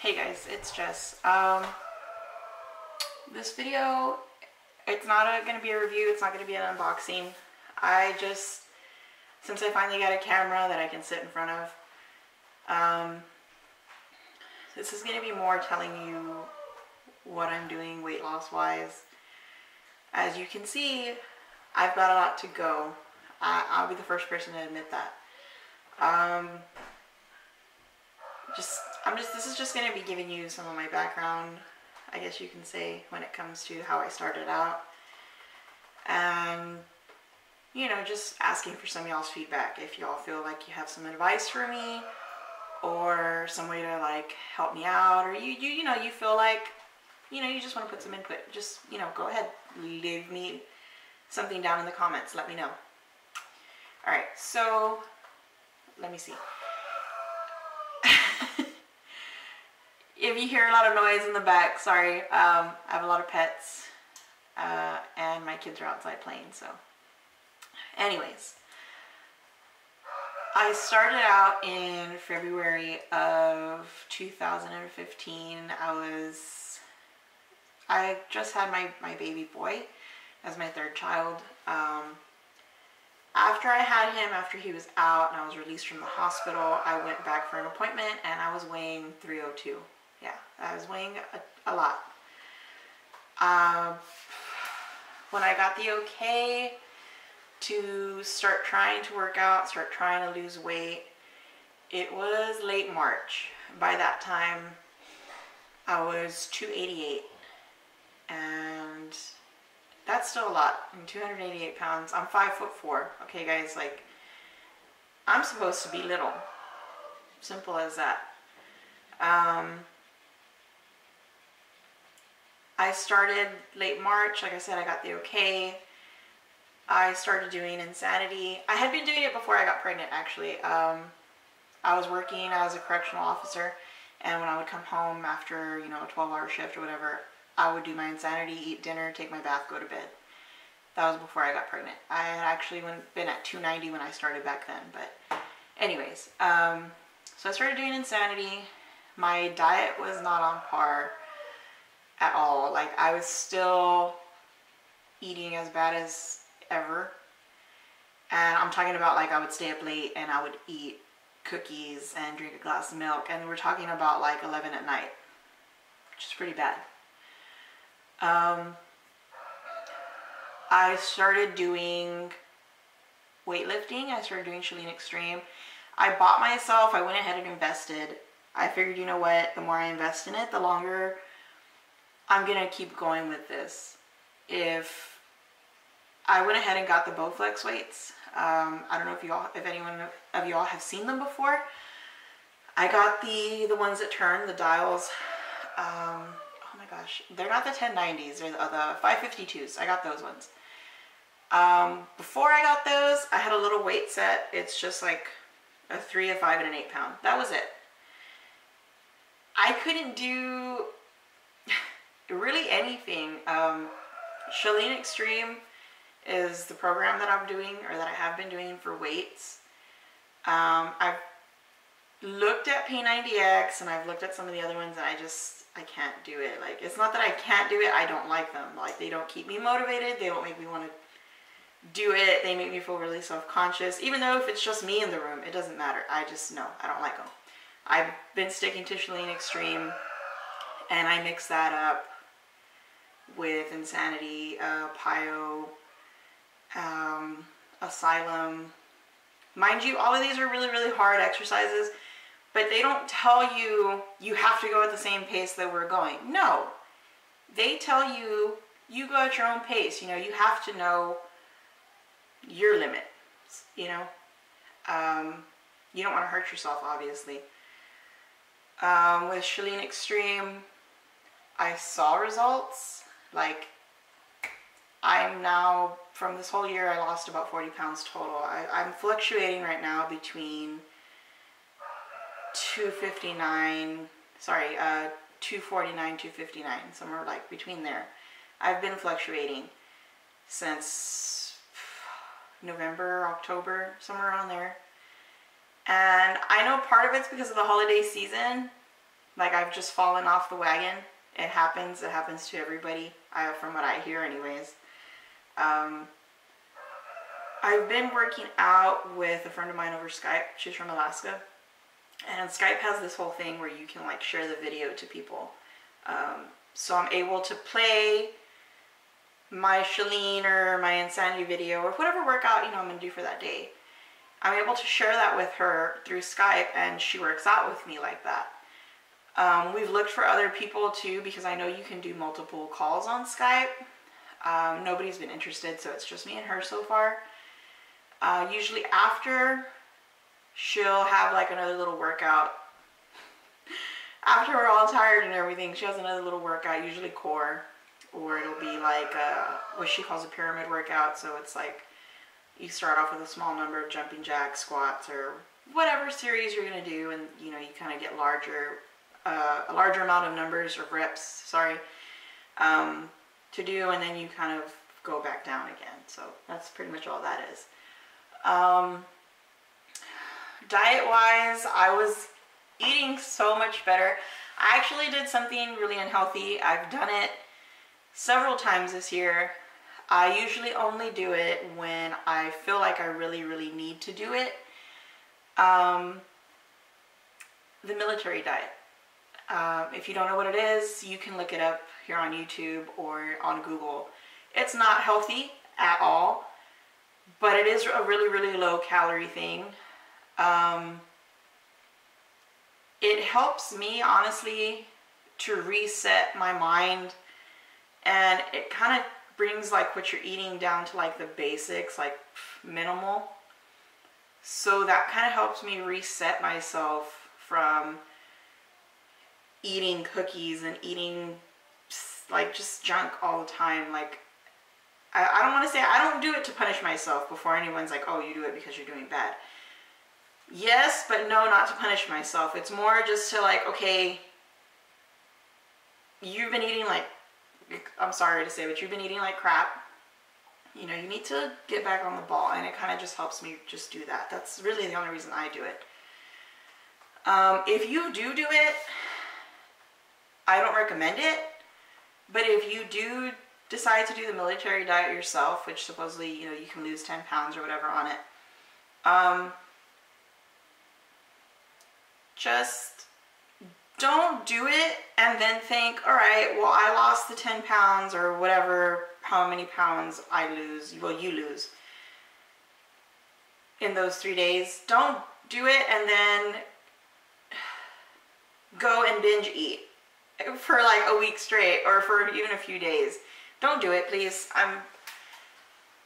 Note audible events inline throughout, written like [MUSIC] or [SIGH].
Hey guys, it's Jess. Um, this video, it's not going to be a review, it's not going to be an unboxing. I just, since I finally got a camera that I can sit in front of, um, this is going to be more telling you what I'm doing weight loss wise. As you can see, I've got a lot to go. I, I'll be the first person to admit that. Um, just, I'm just, this is just going to be giving you some of my background, I guess you can say, when it comes to how I started out. And, you know, just asking for some y'all's feedback. If y'all feel like you have some advice for me or some way to like help me out or you, you, you know, you feel like, you know, you just want to put some input, just, you know, go ahead, leave me something down in the comments. Let me know. All right, so let me see. If you hear a lot of noise in the back, sorry. Um, I have a lot of pets uh, and my kids are outside playing, so. Anyways, I started out in February of 2015. I was, I just had my, my baby boy as my third child. Um, after I had him, after he was out and I was released from the hospital, I went back for an appointment and I was weighing 302. Yeah, I was weighing a, a lot. Um, when I got the okay to start trying to work out, start trying to lose weight, it was late March. By that time, I was 288 and that's still a lot. I'm 288 pounds. I'm five foot four. Okay, guys, like, I'm supposed to be little. Simple as that. Um, I started late March. Like I said, I got the okay. I started doing Insanity. I had been doing it before I got pregnant, actually. Um, I was working as a correctional officer, and when I would come home after, you know, a 12-hour shift or whatever, I would do my insanity, eat dinner, take my bath, go to bed. That was before I got pregnant. I had actually been at 290 when I started back then. But anyways, um, so I started doing insanity. My diet was not on par at all. Like I was still eating as bad as ever. And I'm talking about like I would stay up late and I would eat cookies and drink a glass of milk. And we're talking about like 11 at night, which is pretty bad. Um, I started doing weightlifting. I started doing ChaLEAN Extreme. I bought myself, I went ahead and invested. I figured, you know what, the more I invest in it, the longer I'm to keep going with this. If I went ahead and got the Bowflex weights, um, I don't know if y'all, if anyone of y'all have seen them before. I got the, the ones that turn, the dials. Um, oh my gosh, they're not the 1090s, they're the, the 552s. I got those ones. Um, before I got those, I had a little weight set. It's just like a three, a five, and an eight pound. That was it. I couldn't do really anything. Um, ChaLEAN Extreme is the program that I'm doing or that I have been doing for weights. Um, I've looked at P90X and I've looked at some of the other ones and I just I can't do it. Like, it's not that I can't do it, I don't like them. Like, they don't keep me motivated, they don't make me want to do it, they make me feel really self-conscious. Even though if it's just me in the room, it doesn't matter. I just, no, I don't like them. I've been sticking to ChaLEAN Extreme, and I mix that up with Insanity, uh, PiYo, um, Asylum. Mind you, all of these are really, really hard exercises but they don't tell you you have to go at the same pace that we're going. No. They tell you you go at your own pace. You know, you have to know your limit, you know. Um, you don't want to hurt yourself, obviously. Um, with ChaLEAN Extreme, I saw results. Like, I'm now, from this whole year, I lost about 40 pounds total. I, I'm fluctuating right now between 259, sorry, uh, 249, 259, somewhere like between there. I've been fluctuating since November, October, somewhere around there. And I know part of it's because of the holiday season, Like I've just fallen off the wagon. It happens. It happens to everybody. From what I hear, anyways. Um, I've been working out with a friend of mine over Skype. She's from Alaska. And Skype has this whole thing where you can like share the video to people. Um, so I'm able to play my Chalene or my Insanity video or whatever workout, you know, I'm going to do for that day. I'm able to share that with her through Skype and she works out with me like that. Um, we've looked for other people too because I know you can do multiple calls on Skype. Um, nobody's been interested, so it's just me and her so far. Uh, usually after, she'll have like another little workout. [LAUGHS] after we're all tired and everything, she has another little workout, usually core, or it'll be like a, what she calls a pyramid workout. So it's like you start off with a small number of jumping jacks, squats, or whatever series you're gonna do, and you know you kind of get larger, uh, a larger amount of numbers or reps. Sorry, um, to do, and then you kind of go back down again. So that's pretty much all that is. Um, diet wise, I was eating so much better. I actually did something really unhealthy. I've done it several times this year. I usually only do it when I feel like I really, really need to do it. Um, the military diet. Um, if you don't know what it is, you can look it up here on YouTube or on Google. It's not healthy at all but it is a really, really low calorie thing. Um, it helps me, honestly, to reset my mind and it kind of brings like what you're eating down to like the basics, like minimal. So that kind of helps me reset myself from eating cookies and eating like just junk all the time. Like I, I don't want to say, I don't do it to punish myself before anyone's like, oh, you do it because you're doing bad. Yes, but no, not to punish myself. It's more just to like, okay, you've been eating like, I'm sorry to say, but you've been eating like crap. You know, you need to get back on the ball. And it kind of just helps me just do that. That's really the only reason I do it. Um, if you do do it, I don't recommend it. But if you do decide to do the military diet yourself, which supposedly, you know, you can lose 10 pounds or whatever on it, um, just don't do it and then think, all right, well, I lost the 10 pounds or whatever, how many pounds I lose, well, you lose in those three days. Don't do it and then go and binge eat for like a week straight or for even a few days. Don't do it, please. I'm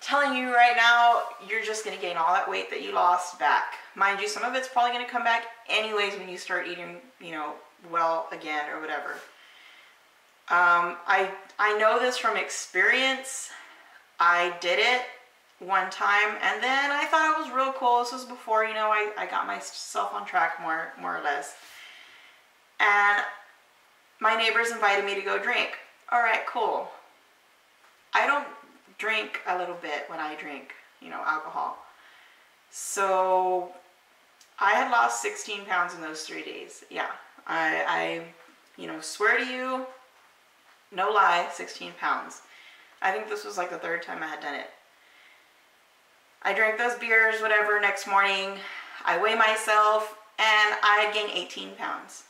telling you right now, you're just going to gain all that weight that you lost back. Mind you, some of it's probably going to come back anyways when you start eating, you know, well again or whatever. Um, I, I know this from experience. I did it one time and then I thought it was real cool. This was before, you know, I, I got myself on track more, more or less. And my neighbors invited me to go drink. All right, cool. I don't drink a little bit when I drink, you know, alcohol. So I had lost 16 pounds in those three days. Yeah, I, I, you know, swear to you, no lie, 16 pounds. I think this was like the third time I had done it. I drank those beers, whatever, next morning. I weigh myself and I gain 18 pounds.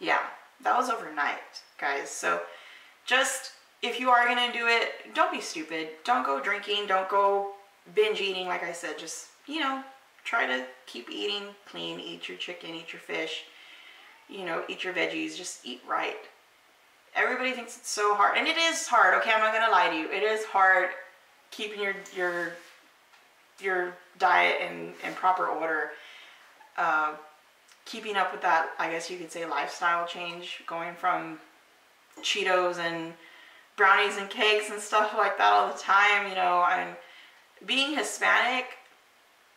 Yeah, that was overnight, guys. So just if you are going to do it, don't be stupid. Don't go drinking. Don't go binge eating, like I said. Just, you know, try to keep eating clean. Eat your chicken, eat your fish, you know, eat your veggies. Just eat right. Everybody thinks it's so hard. And it is hard, okay? I'm not going to lie to you. It is hard keeping your your your diet in, in proper order. Uh, keeping up with that, I guess you could say, lifestyle change. Going from Cheetos and brownies and cakes and stuff like that all the time, you know, and being Hispanic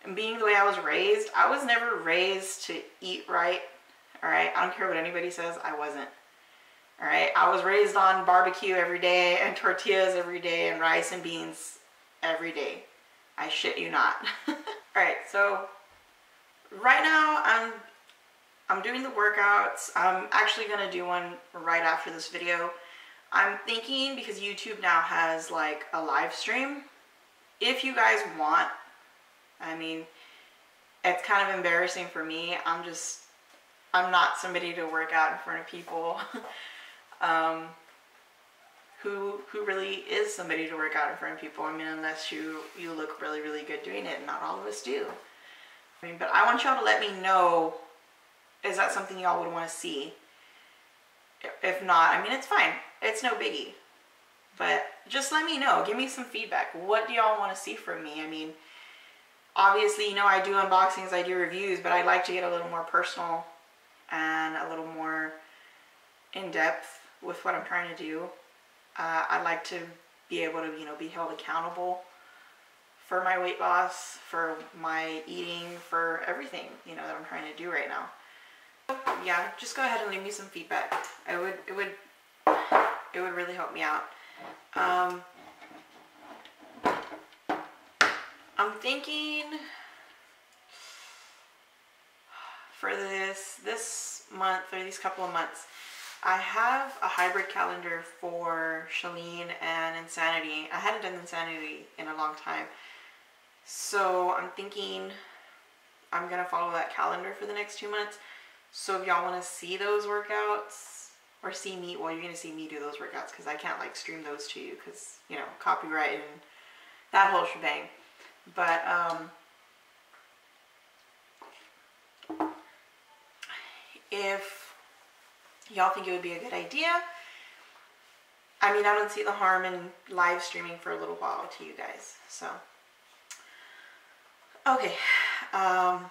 and being the way I was raised, I was never raised to eat right, all right? I don't care what anybody says, I wasn't, all right? I was raised on barbecue every day and tortillas every day and rice and beans every day. I shit you not. [LAUGHS] all right, so right now I'm I'm doing the workouts. I'm actually going to do one right after this video. I'm thinking because YouTube now has like a live stream. If you guys want, I mean, it's kind of embarrassing for me. I'm just, I'm not somebody to work out in front of people. [LAUGHS] um, who who really is somebody to work out in front of people. I mean, unless you you look really really good doing it, and not all of us do. I mean, but I want y'all to let me know. Is that something y'all would want to see? If not, I mean, it's fine. It's no biggie. But just let me know. Give me some feedback. What do y'all want to see from me? I mean, obviously, you know, I do unboxings, I do reviews, but I'd like to get a little more personal and a little more in depth with what I'm trying to do. Uh, I like to be able to, you know, be held accountable for my weight loss, for my eating, for everything, you know, that I'm trying to do right now. Yeah, just go ahead and leave me some feedback. I would, it would, it would really help me out. Um, I'm thinking for this, this month or these couple of months, I have a hybrid calendar for Chalene and Insanity. I hadn't done Insanity in a long time. So I'm thinking I'm going to follow that calendar for the next two months. So if y'all want to see those workouts or see me, well, you're going to see me do those workouts because I can't like stream those to you because, you know, copyright and that whole shebang. But, um, if y'all think it would be a good idea. I mean, I don't see the harm in live streaming for a little while to you guys. So, okay. Um,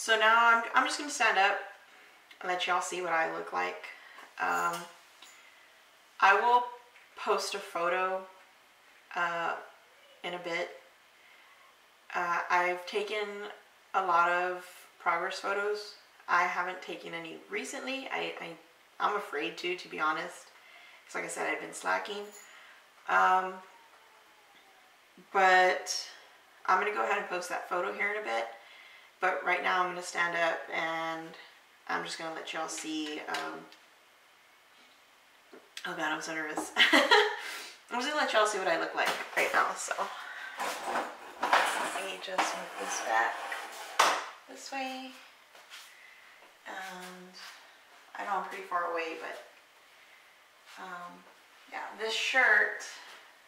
so now I'm, I'm just going to stand up and let y'all see what I look like. Um, I will post a photo uh, in a bit. Uh, I've taken a lot of progress photos I haven't taken any recently. I, I, I'm afraid to, to be honest. Because like I said, I've been slacking. Um, but I'm going to go ahead and post that photo here in a bit. But right now I'm going to stand up and I'm just going to let y'all see. Um, oh god, I'm so nervous. [LAUGHS] I'm just going to let y'all see what I look like right now. So let me just move this back this way. And I know I'm pretty far away, but um, yeah, this shirt,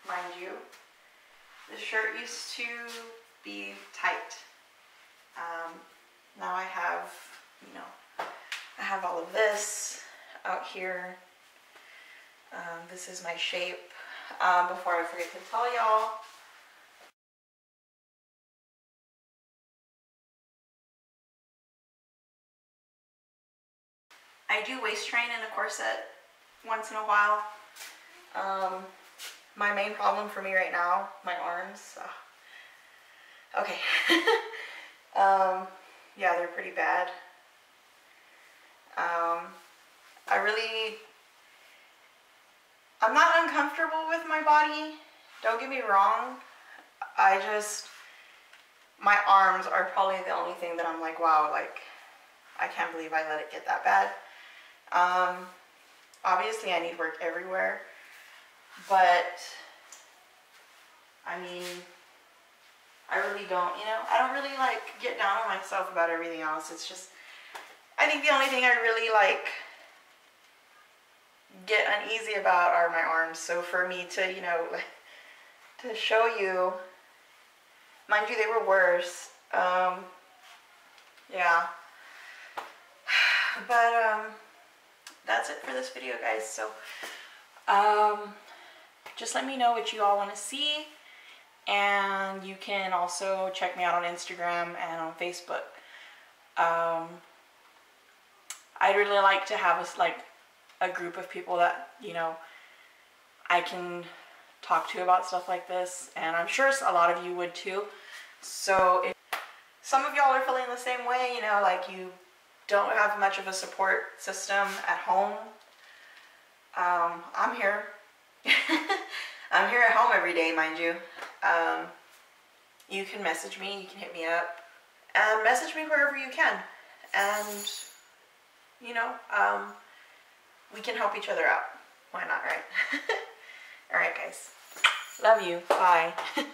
mind you, this shirt used to be tight. Um, now I have, you know, I have all of this out here. Um, this is my shape. Um, before I forget to tell y'all, I do waist train in a corset once in a while. Um, my main problem for me right now, my arms. Okay. [LAUGHS] um, yeah, they're pretty bad. Um, I really, I'm not uncomfortable with my body. Don't get me wrong. I just, my arms are probably the only thing that I'm like, wow, like, I can't believe I let it get that bad. Um, obviously I need work everywhere, but I mean, I really don't, you know, I don't really like get down on myself about everything else. It's just, I think the only thing I really like get uneasy about are my arms. So for me to, you know, [LAUGHS] to show you, mind you, they were worse. Um, yeah. [SIGHS] But, um, that's it for this video, guys. So, um, just let me know what you all want to see. And you can also check me out on Instagram and on Facebook. Um, I'd really like to have a, like a group of people that, you know, I can talk to about stuff like this. And I'm sure a lot of you would too. So if some of y'all are feeling the same way, you know, like you don't have much of a support system at home, um, I'm here. [LAUGHS] I'm here at home every day, mind you. Um, you can message me, you can hit me up, and message me wherever you can. and you know, um, we can help each other out. Why not, right? [LAUGHS] All right, guys. Love you. Bye. [LAUGHS]